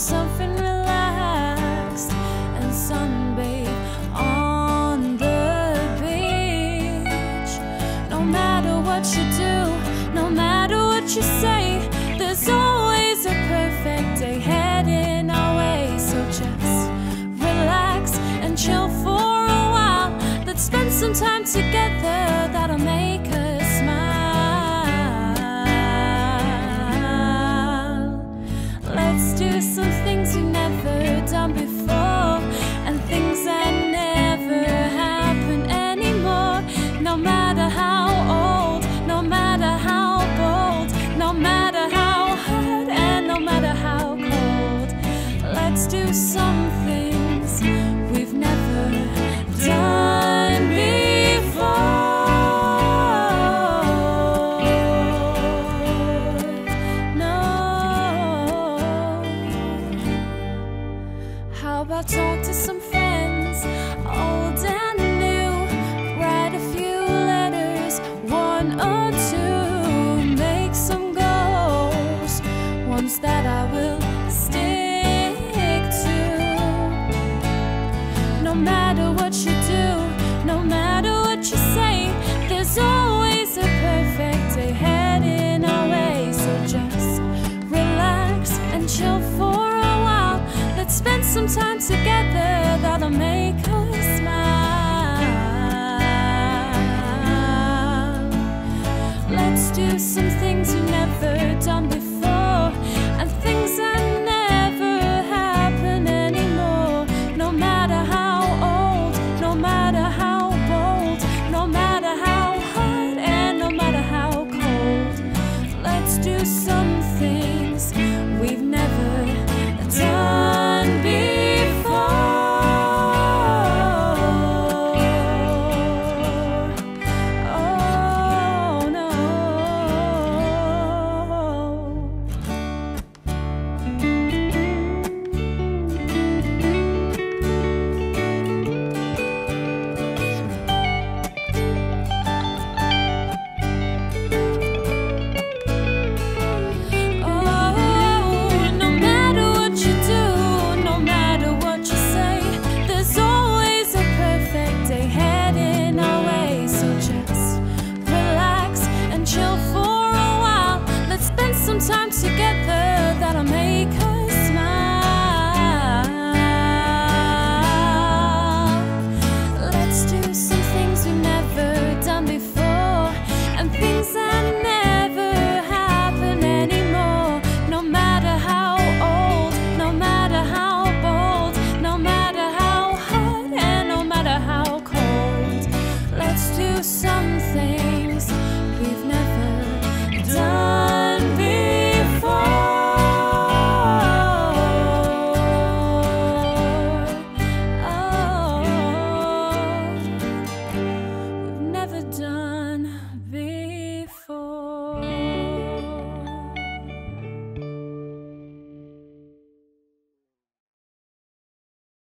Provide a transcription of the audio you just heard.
something relaxed and sunbathe on the beach? No matter what you do, no matter what you say, there's always a perfect day heading our way. So just relax and chill for a while. Let's spend some time together that'll make us How about talk to some friends, old and new? Write a few letters, one Some time together that'll make us smile. Let's do some